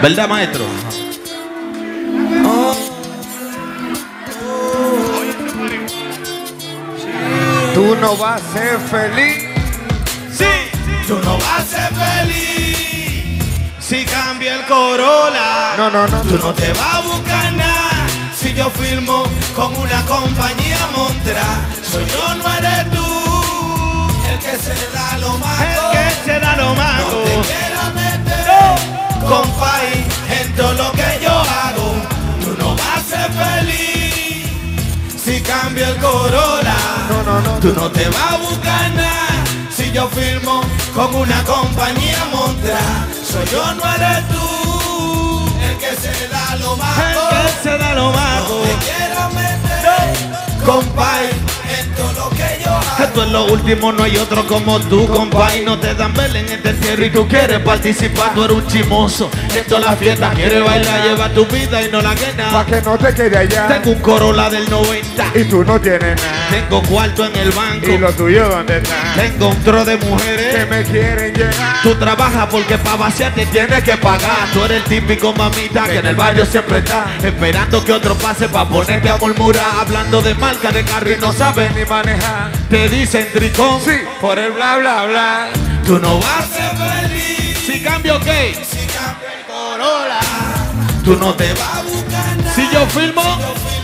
¿Verdad, maestro? Tú no vas a ser feliz. Sí, tú no vas a ser feliz si cambia el Corolla. No, no, no. Tú no te vas a buscar nada si yo firmo con una compañía Montra. Soy yo, no eres tú. El que se da si cambia el Corolla. No, no, no. Tú no te vas a buscar nada si yo firmo con una compañía Montra. Soy yo, no eres tú. El que se da lo mago. El que se da lo mago. No te quieras meter, compay, lo último, no hay otro como tú, compay. No te dan vela en este entierro y tú quieres participar. Tú eres un chimoso. Esto es la fiesta, quieres bailar, lleva tu vida y no la Pa' quena. que no te quede allá. Tengo un Corolla del 90. Y tú no tienes nada. Tengo cuarto en el banco. Y lo tuyo, ¿dónde está? Tengo un tro de Que mujeres. me quieren llegar. Tú trabajas porque para vaciar te tienes que pagar. Tú eres el típico mamita que en el barrio siempre está esperando que otro pase para ponerte a murmurar. Hablando de marca de carro y no sabes Ni manejar. Te dicen tricón. Sí, por el bla, bla, bla. Tú no vas a ser feliz. Si cambio qué? Si cambio el Corolla. Tú no te vas a buscar nada. Si yo filmo. yo filmo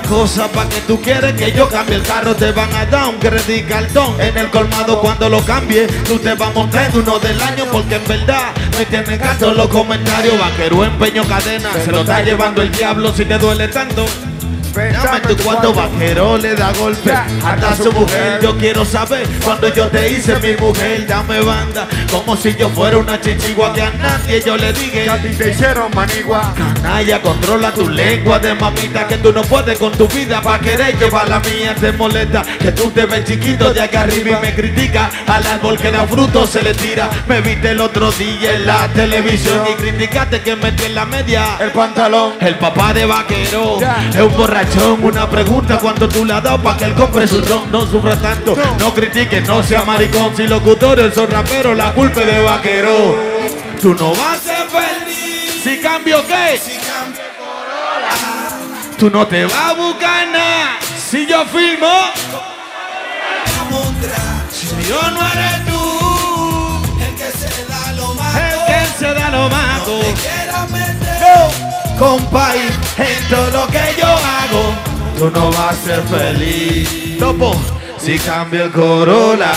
una cosa pa' que tú quieres que yo cambie el carro. Te van a dar un credit cartón. En el colmado cuando lo cambie, tú te vas a montar uno del año. Porque en verdad me tienen gato los comentarios. Vaquero empeño cadena. Se lo está llevando el diablo si te duele tanto. Dame tu cuarto vaquero le da golpe hasta su mujer. Yo quiero saber cuando yo te hice mi mujer. Dame banda como si yo fuera una chichigua que a nadie yo le Que a dije. ti te hicieron manigua. Canalla, controla tu lengua de mamita que tú no puedes con tu vida pa' querer llevar la mía. Te molesta que tú te ves chiquito de acá arriba y me critica. Al árbol que da fruto se le tira. Me viste el otro día en la televisión y criticaste que metí en la media. El pantalón. El papá de vaquero es un borrachón. Una pregunta cuando tú has dado para que él compre su tron. No sufra tanto, no critiques, no sea maricón. Si locutores son raperos, la culpa es de vaquero. Tú no vas a ser feliz. Si cambio qué? Si cambio Tú no te vas a buscar nada. Si yo filmo. Si yo no eres tú. El que se da lo mago. El que se da lo mago. Compay, en todo lo que yo hago, tú no vas a ser feliz. Topo, si cambio el Corolla,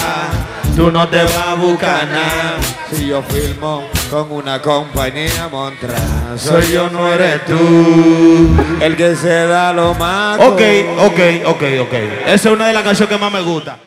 tú no te vas a buscar nada. Si yo filmo con una compañía Montra. Soy yo, no eres tú. El que se da lo más. Ok, ok, ok, ok. Esa es una de las canciones que más me gusta.